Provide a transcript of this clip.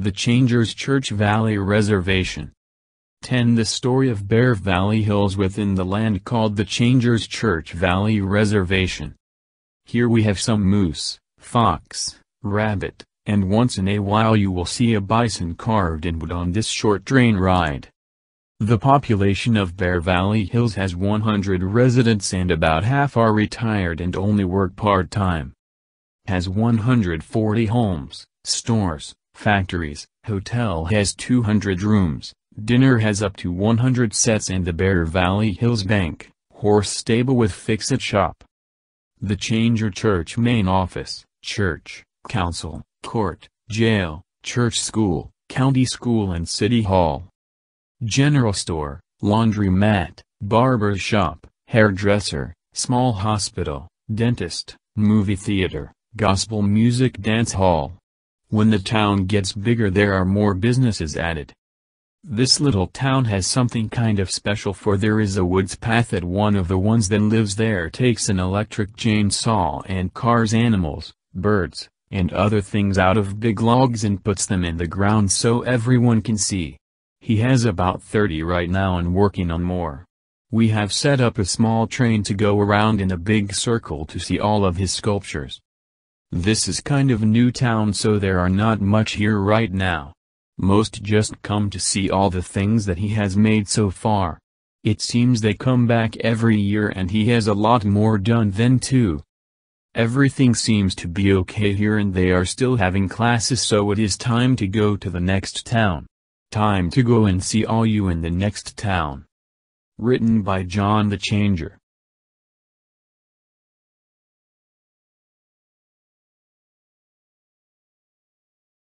The Changers Church Valley Reservation 10. The story of Bear Valley Hills within the land called the Changers Church Valley Reservation. Here we have some moose, fox, rabbit, and once in a while you will see a bison carved in wood on this short train ride. The population of Bear Valley Hills has 100 residents and about half are retired and only work part-time. Has 140 homes, stores, factories, hotel has 200 rooms, dinner has up to 100 sets and the Bear Valley Hills Bank, horse stable with fix-it shop. The Changer Church main office, church, council, court, jail, church school, county school and city hall. General store, laundry mat, barber shop, hairdresser, small hospital, dentist, movie theater, gospel music dance hall. When the town gets bigger there are more businesses added. This little town has something kind of special for there is a woods path that one of the ones that lives there takes an electric chainsaw and cars animals, birds, and other things out of big logs and puts them in the ground so everyone can see. He has about 30 right now and working on more. We have set up a small train to go around in a big circle to see all of his sculptures. This is kind of a new town so there are not much here right now. Most just come to see all the things that he has made so far. It seems they come back every year and he has a lot more done then too. Everything seems to be okay here and they are still having classes so it is time to go to the next town. Time to go and see all you in the next town. Written by John the Changer.